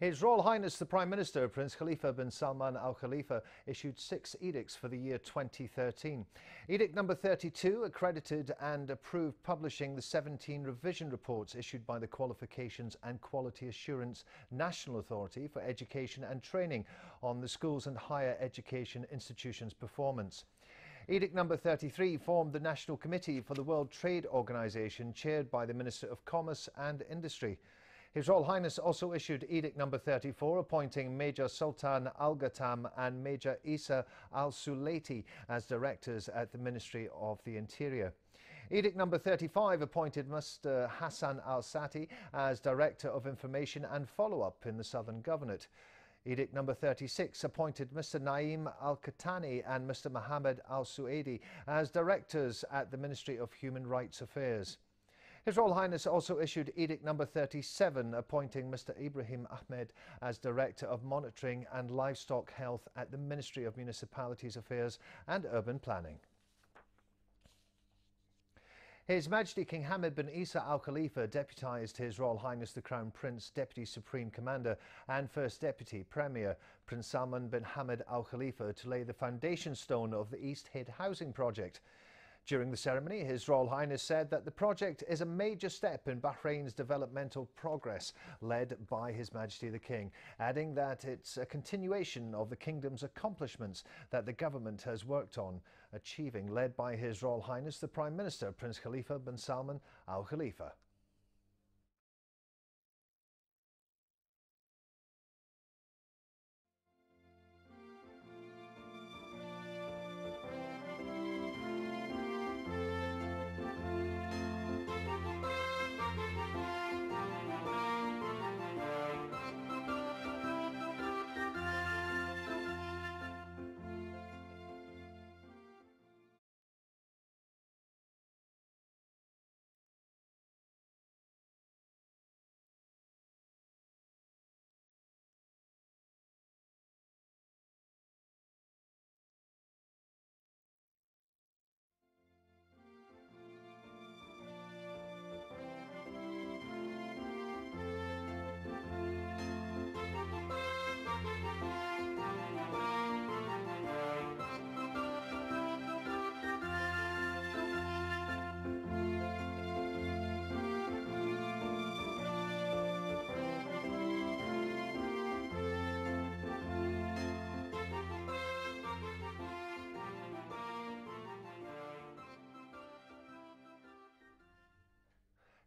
His Royal Highness the Prime Minister, Prince Khalifa bin Salman Al Khalifa, issued six edicts for the year 2013. Edict number 32 accredited and approved publishing the 17 revision reports issued by the Qualifications and Quality Assurance National Authority for Education and Training on the schools and higher education institutions' performance. Edict number 33 formed the National Committee for the World Trade Organization, chaired by the Minister of Commerce and Industry. His Royal Highness also issued Edict number 34 appointing Major Sultan Al Ghatam and Major Isa Al Sulaiti as directors at the Ministry of the Interior. Edict number 35 appointed Mr. Hassan Al Sati as Director of Information and Follow-up in the Southern Governorate. Edict number 36 appointed Mr. Naim Al Katani and Mr. Mohammed Al Suedi as directors at the Ministry of Human Rights Affairs. His Royal Highness also issued Edict number 37 appointing Mr Ibrahim Ahmed as Director of Monitoring and Livestock Health at the Ministry of Municipalities Affairs and Urban Planning. His Majesty King Hamad bin Isa Al Khalifa deputised His Royal Highness the Crown Prince, Deputy Supreme Commander and First Deputy Premier Prince Salman bin Hamad Al Khalifa to lay the foundation stone of the East Hid housing project. During the ceremony, His Royal Highness said that the project is a major step in Bahrain's developmental progress, led by His Majesty the King, adding that it's a continuation of the kingdom's accomplishments that the government has worked on achieving, led by His Royal Highness the Prime Minister, Prince Khalifa bin Salman Al Khalifa.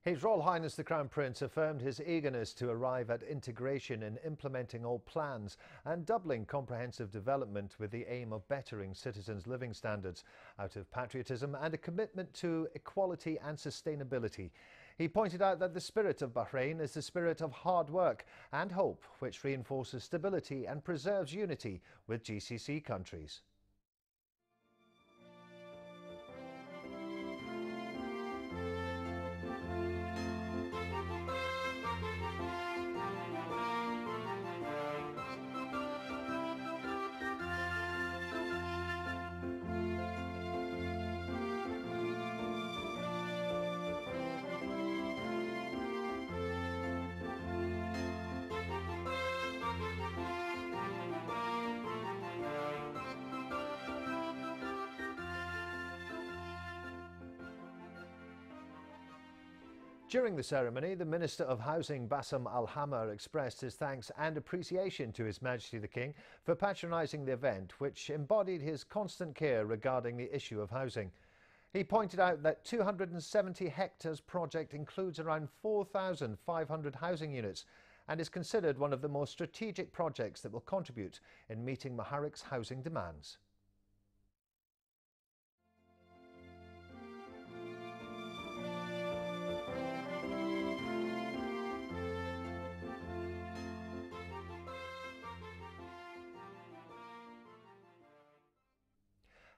His Royal Highness the Crown Prince affirmed his eagerness to arrive at integration in implementing all plans and doubling comprehensive development with the aim of bettering citizens' living standards out of patriotism and a commitment to equality and sustainability. He pointed out that the spirit of Bahrain is the spirit of hard work and hope, which reinforces stability and preserves unity with GCC countries. During the ceremony, the Minister of Housing Bassam Al-Hamar expressed his thanks and appreciation to His Majesty the King for patronising the event, which embodied his constant care regarding the issue of housing. He pointed out that 270 hectares project includes around 4,500 housing units and is considered one of the most strategic projects that will contribute in meeting Muharraq's housing demands.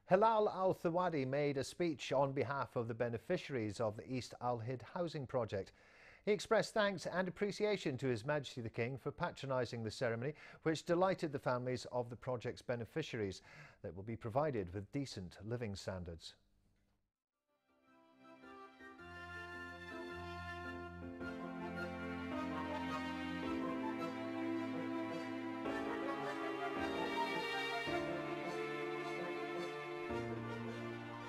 Hilal Al Thawadi made a speech on behalf of the beneficiaries of the East Al Hid housing project. He expressed thanks and appreciation to His Majesty the King for patronising the ceremony, which delighted the families of the project's beneficiaries that will be provided with decent living standards.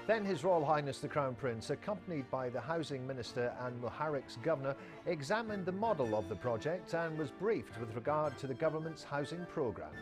Then His Royal Highness the Crown Prince, accompanied by the Housing Minister and Muharraq's Governor, examined the model of the project and was briefed with regard to the government's housing programme.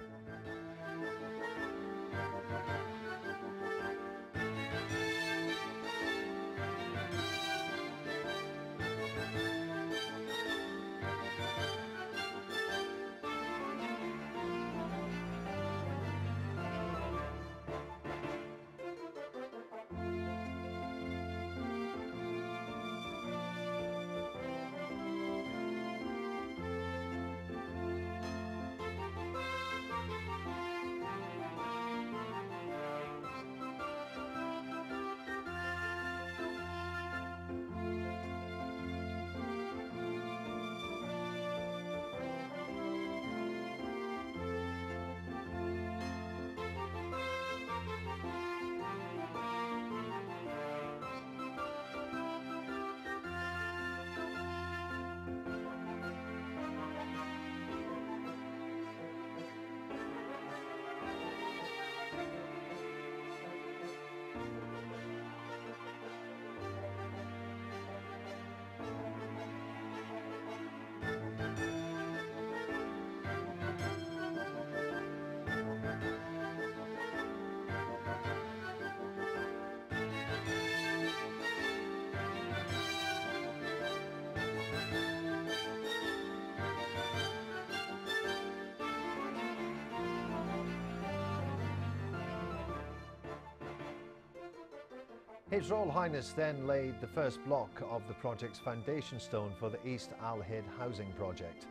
His Royal Highness then laid the first block of the project's foundation stone for the East Al Hid housing project.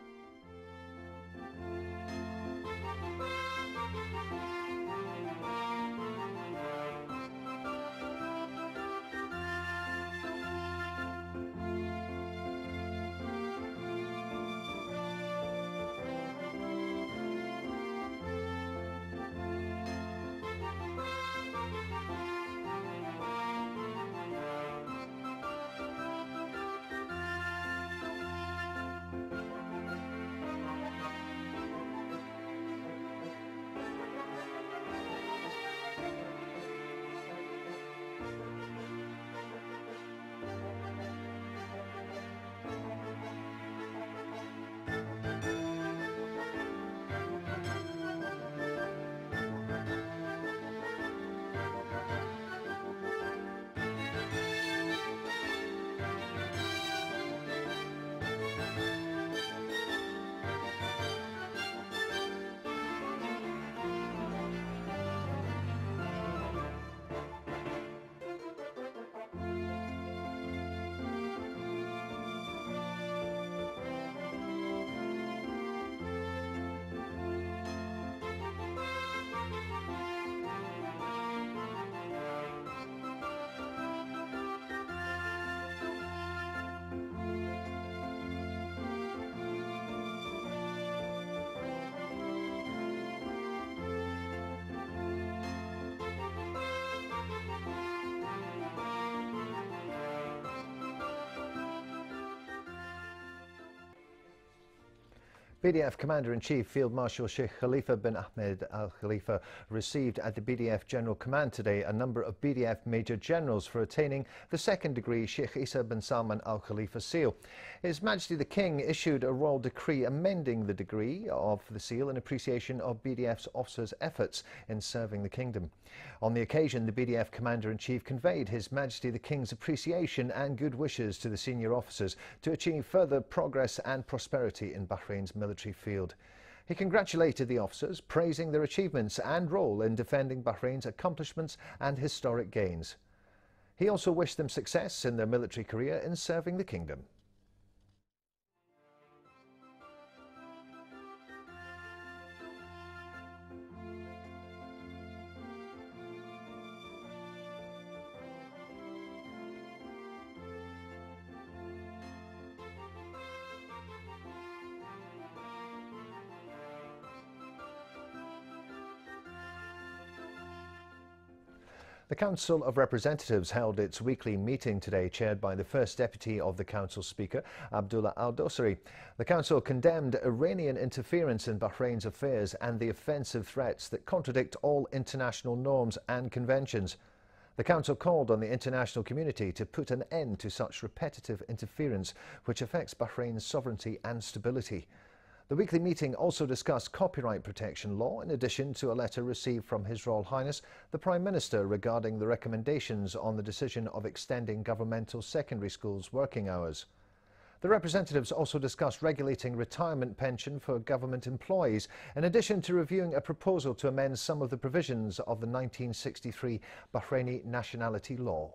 BDF Commander-in-Chief Field Marshal Sheikh Khalifa bin Ahmed Al Khalifa received at the BDF General Command today a number of BDF Major Generals for attaining the second degree Sheikh Isa bin Salman Al Khalifa seal. His Majesty the King issued a royal decree amending the degree of the seal in appreciation of BDF's officers' efforts in serving the kingdom. On the occasion, the BDF Commander-in-Chief conveyed His Majesty the King's appreciation and good wishes to the senior officers to achieve further progress and prosperity in Bahrain's military military field. He congratulated the officers, praising their achievements and role in defending Bahrain's accomplishments and historic gains. He also wished them success in their military career in serving the kingdom. The Council of Representatives held its weekly meeting today, chaired by the First Deputy of the Council Speaker, Abdullah Al Dosari. The Council condemned Iranian interference in Bahrain's affairs and the offensive threats that contradict all international norms and conventions. The Council called on the international community to put an end to such repetitive interference which affects Bahrain's sovereignty and stability. The weekly meeting also discussed copyright protection law in addition to a letter received from His Royal Highness the Prime Minister regarding the recommendations on the decision of extending governmental secondary schools' working hours. The representatives also discussed regulating retirement pension for government employees, in addition to reviewing a proposal to amend some of the provisions of the 1963 Bahraini nationality law.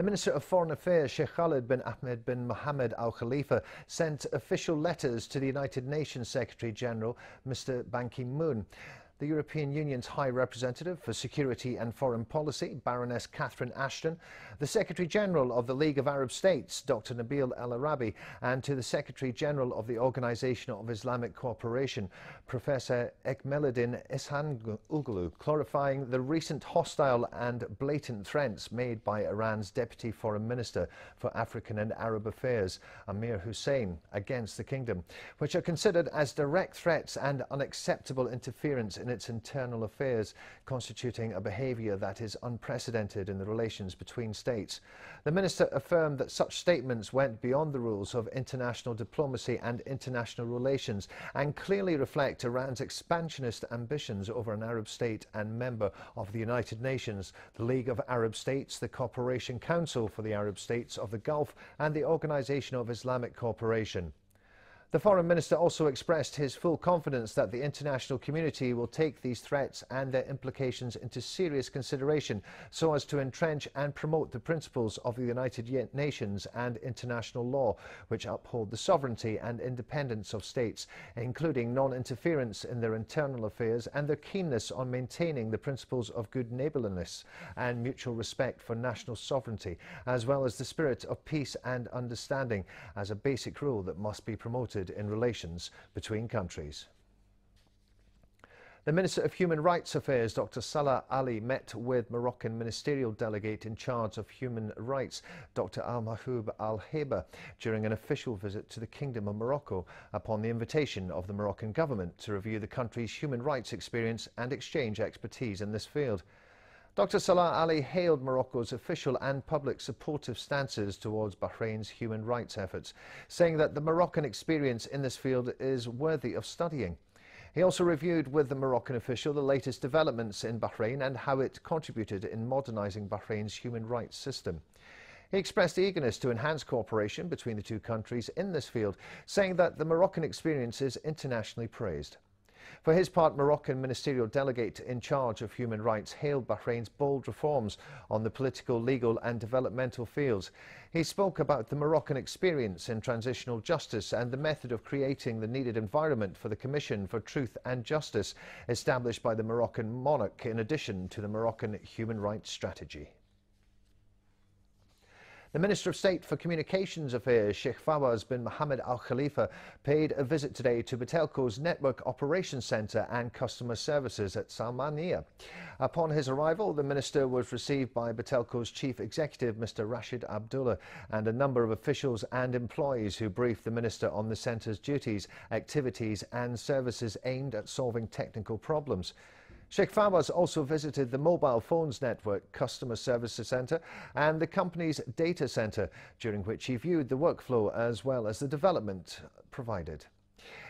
The Minister of Foreign Affairs, Sheikh Khalid bin Ahmed bin Mohammed Al Khalifa, sent official letters to the United Nations Secretary General, Mr. Ban Ki moon the European Union's High Representative for Security and Foreign Policy, Baroness Catherine Ashton, the Secretary General of the League of Arab States, Dr. Nabil El Arabi, and to the Secretary General of the Organization of Islamic Cooperation, Professor Ekmeleddin Ihsanoglu, clarifying the recent hostile and blatant threats made by Iran's Deputy Foreign Minister for African and Arab Affairs, Amir Hussein, against the kingdom, which are considered as direct threats and unacceptable interference in its internal affairs, constituting a behaviour that is unprecedented in the relations between states. The minister affirmed that such statements went beyond the rules of international diplomacy and international relations and clearly reflect Iran's expansionist ambitions over an Arab state and member of the United Nations, the League of Arab States, the Cooperation Council for the Arab States of the Gulf, and the Organization of Islamic Cooperation. The foreign minister also expressed his full confidence that the international community will take these threats and their implications into serious consideration so as to entrench and promote the principles of the United Nations and international law, which uphold the sovereignty and independence of states, including non-interference in their internal affairs and their keenness on maintaining the principles of good neighbourliness and mutual respect for national sovereignty, as well as the spirit of peace and understanding as a basic rule that must be promoted in relations between countries. The Minister of Human Rights Affairs, Dr. Salah Ali, met with Moroccan ministerial delegate in charge of human rights, Dr. Al Mahjoub Al Heba, during an official visit to the Kingdom of Morocco upon the invitation of the Moroccan government to review the country's human rights experience and exchange expertise in this field. Dr. Salah Ali hailed Morocco's official and public supportive stances towards Bahrain's human rights efforts, saying that the Moroccan experience in this field is worthy of studying. He also reviewed with the Moroccan official the latest developments in Bahrain and how it contributed in modernising Bahrain's human rights system. He expressed eagerness to enhance cooperation between the two countries in this field, saying that the Moroccan experience is internationally praised. For his part, Moroccan ministerial delegate in charge of human rights hailed Bahrain's bold reforms on the political, legal and developmental fields. He spoke about the Moroccan experience in transitional justice and the method of creating the needed environment for the Commission for Truth and Justice established by the Moroccan monarch in addition to the Moroccan human rights strategy. The Minister of State for Communications Affairs, Sheikh Fawaz bin Mohammed Al Khalifa, paid a visit today to Batelco's Network Operations Centre and Customer Services at Salmania. Upon his arrival, the Minister was received by Batelco's Chief Executive, Mr Rashid Abdullah, and a number of officials and employees who briefed the Minister on the Centre's duties, activities and services aimed at solving technical problems. Sheikh Fawaz also visited the mobile phones network customer services centre and the company's data centre, during which he viewed the workflow as well as the development provided.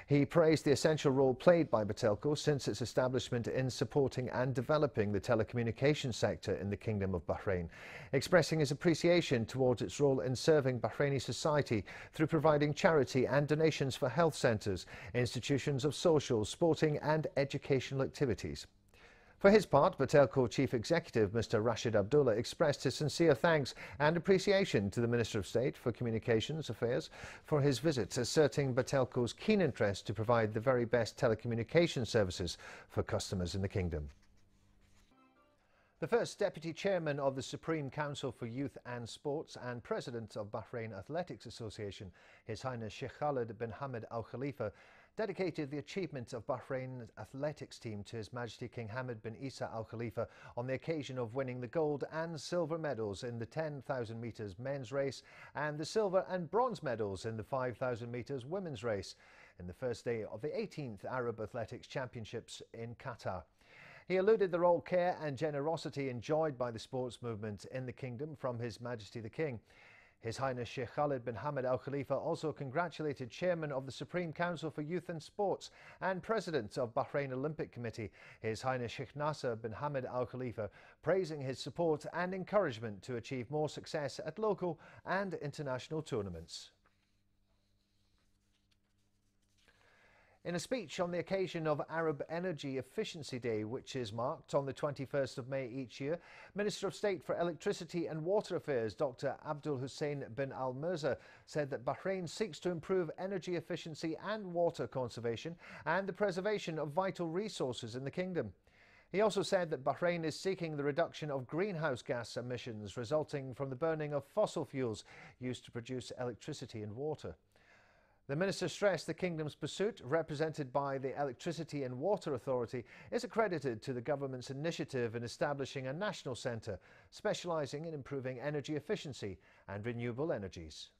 He praised the essential role played by Batelco since its establishment in supporting and developing the telecommunications sector in the Kingdom of Bahrain, expressing his appreciation towards its role in serving Bahraini society through providing charity and donations for health centres, institutions of social, sporting and educational activities. For his part, Batelco Chief Executive Mr Rashid Abdullah expressed his sincere thanks and appreciation to the Minister of State for Communications Affairs for his visit, asserting Batelco's keen interest to provide the very best telecommunication services for customers in the kingdom. The first Deputy Chairman of the Supreme Council for Youth and Sports and President of Bahrain Athletics Association, His Highness Sheikh Khalid bin Hamad Al Khalifa, dedicated the achievements of Bahrain's athletics team to His Majesty King Hamad bin Isa Al Khalifa on the occasion of winning the gold and silver medals in the 10,000 metres men's race and the silver and bronze medals in the 5,000 metres women's race in the first day of the 18th Arab Athletics Championships in Qatar. He alluded the role care and generosity enjoyed by the sports movement in the kingdom from His Majesty the King. His Highness Sheikh Khalid bin Hamad Al Khalifa also congratulated Chairman of the Supreme Council for Youth and Sports and President of Bahrain Olympic Committee, His Highness Sheikh Nasser bin Hamad Al Khalifa, praising his support and encouragement to achieve more success at local and international tournaments. In a speech on the occasion of Arab Energy Efficiency Day, which is marked on the 21st of May each year, Minister of State for Electricity and Water Affairs Dr. Abdul Hussein bin Ali Mirza said that Bahrain seeks to improve energy efficiency and water conservation and the preservation of vital resources in the kingdom. He also said that Bahrain is seeking the reduction of greenhouse gas emissions resulting from the burning of fossil fuels used to produce electricity and water. The Minister stressed the Kingdom's pursuit, represented by the Electricity and Water Authority, is accredited to the government's initiative in establishing a national centre specialising in improving energy efficiency and renewable energies.